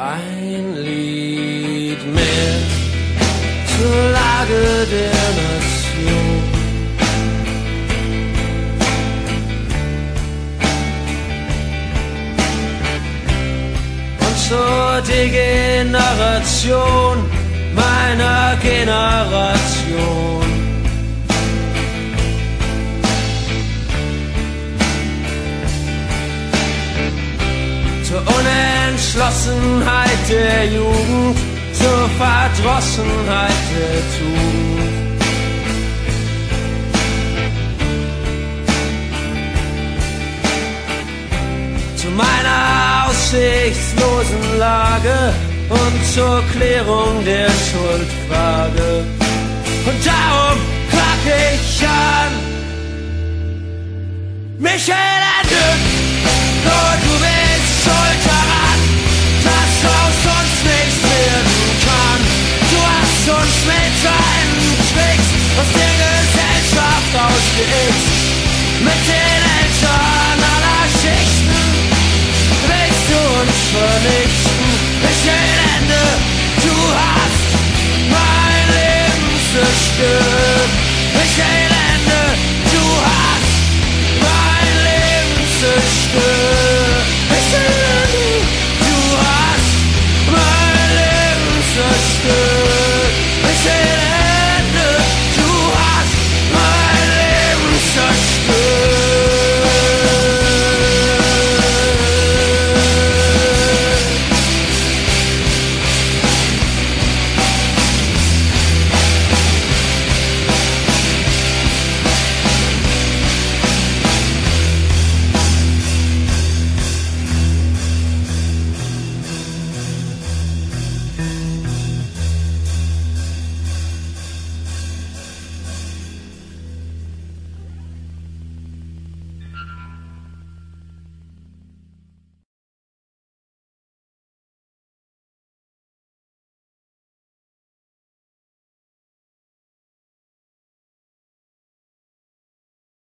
ein Lied mehr zur Lage der Nation. Und zur Degeneration meiner Generation. Unentschlossenheit der Jugend, zur Verdrossenheit der Tugend. Zu meiner aussichtslosen Lage und zur Klärung der Schuldfrage. Und darum klag ich an. Michael Ende, Mit den Eltern aller Schichten willst du uns vernichten. Bis zum Ende, du hast